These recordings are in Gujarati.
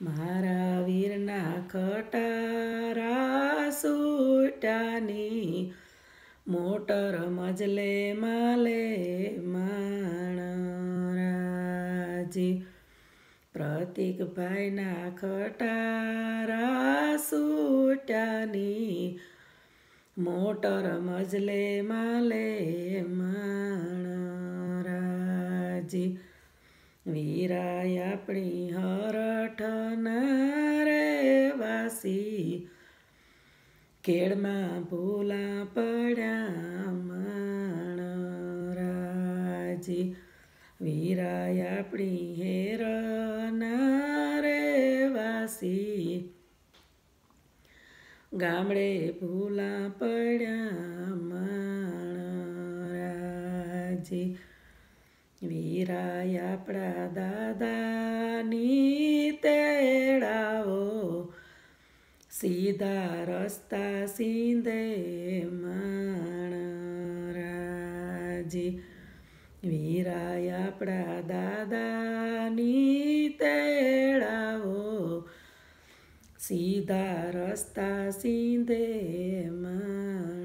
મારા વીરના ખટારા સૂટાની મોટર મજલે માલે માણરાજી પ્રતિકભાઈના ખટારા સૂટાની મોટર મજલે માલે માણરાજી વીરાય આપણી હરઠના રે વાસી. કેળમાં ભૂલા પડ્યા માણરાજી. વીરાય આપણી હેર રે વાસી. ગામડે ભૂલા પડ્યા માણરાજી. વીરાય આપણા દાદાની સીધા રસ્તા માણ માણરાજી વીરાય આપણા દાદાની તેડાવો. સીધા રસ્તા સીંધે માણરાજી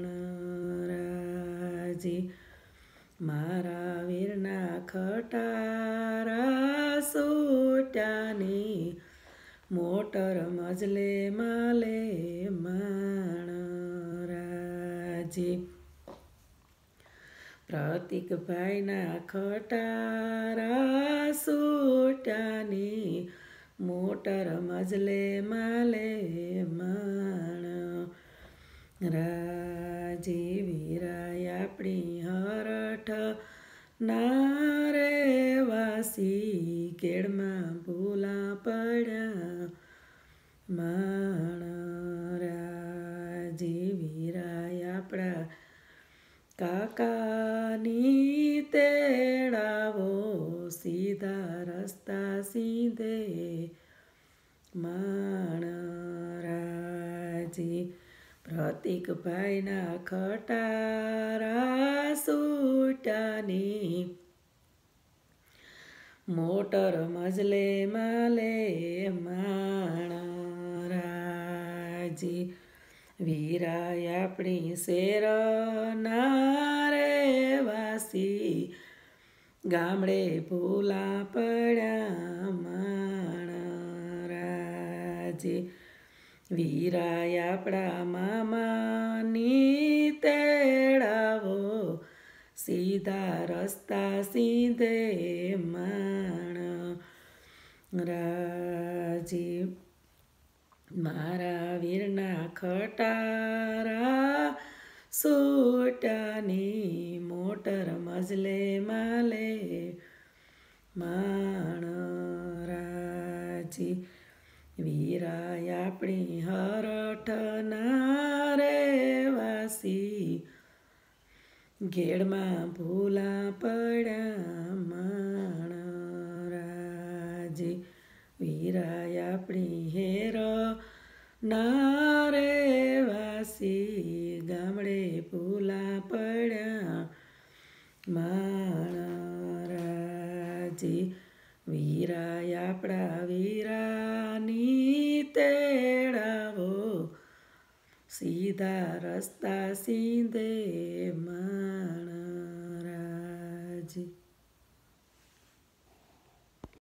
મારા વીરના ખટારા સૂટાની મોટર મજલે માલે માણરાજી પ્રતિકભાઈના ખટારા સૂટાની મોટર મજલે માલે માણ રાજી. વીરાય આપણી હરઠ નારે વાસી કેળમાં ભૂલા પડ્યા માણ રાજી રાય આપણા કાકાની તેડાવો સીધા રસ્તા સીધે. માણરાજી પ્રતિકભાઈના ખટારા સૂટાની. મોટર મજલે માલે માણરાજી વીરાય આપણી શેર નારે વાસી ગામડે ભૂલા પડ્યા માણરાજી. વીરાય આપણા મામાની તેડાવો, સીધા રસ્તા સીધે માણ રાજી મારા વીરના ખટારા સૂટાની મોટર મજલે માલે. માણ રાજી વીરાય આપણી હરઠના રે વાસી ઘેડમાં ભૂલા પડ્યા માણરાજી. વીરાય આપણી હેર નારે વાસી ગામડે ફૂલા પડ્યા. માણરાજી, વીરાય આપણા વીરાની તેડાવો. સીધા રસ્તા સીધે મા